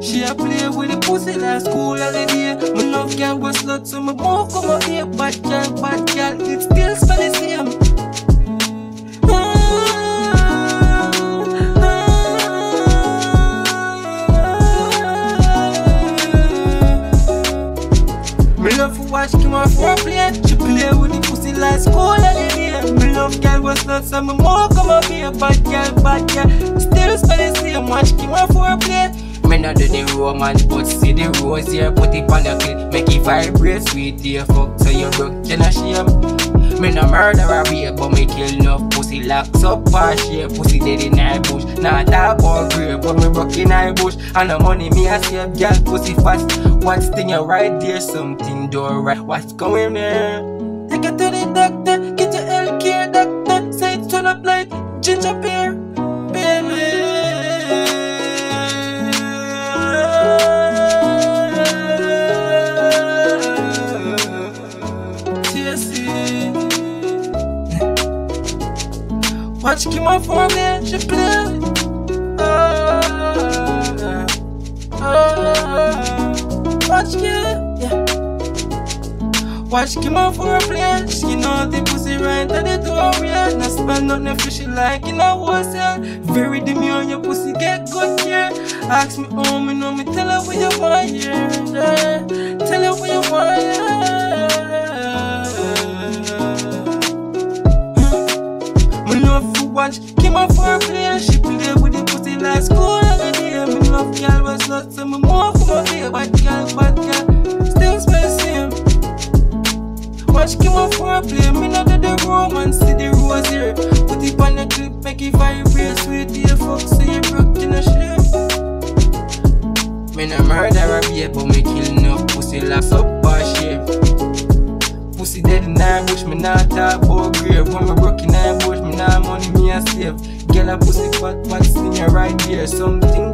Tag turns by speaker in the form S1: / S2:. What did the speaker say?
S1: She a play with the pussy like school holiday. My love girl was slut, so my move come out here. Bad girl, bad girl, it still spell the same. Me love to watch Kim off foreplay She play with the pussy like school holiday Me love girl was not some more come up here Bad girl, bad girl Still spell the same do the romance oh, But see the rose here Put it on the clip. Make it vibrate Sweet dear fuck So you broke Then I shame um, me no murder a rape, but me kill enough pussy locks up and shape Pussy dead in my bush, not talk about grave But me broke in my bush, and the money me a save Girl pussy fast, what's thing you right there? Something do right, what's going there? Take it to the doctor, get your care doctor. Say it turn up like ginger beer, Watch Kim on for me, she play. Oh, oh, watch yeah. Kim on for a play. She know the pussy right at the door, yeah. Not smell nothing fishy like in a wholesale. Very demure on your pussy, get good care. Ask me oh, home, me know me tell her where you want, yeah. On for play. She play with the pussy like school every day. Me love girl was not so me more up here. Bad girl, bad girl, still the same. Watch Kim on for play. Me not do the romance, see the rose here. Put it on the clip, make it vibrate. Sweet dear fuck, so you broke in a shame. Me no murder a babe, but me kill enough pussy locks up and shape. Pussy dead in her bush, me not talk about grave When me broke in her bush, not money me a save. Girl a pussy fat, fat sting right there Something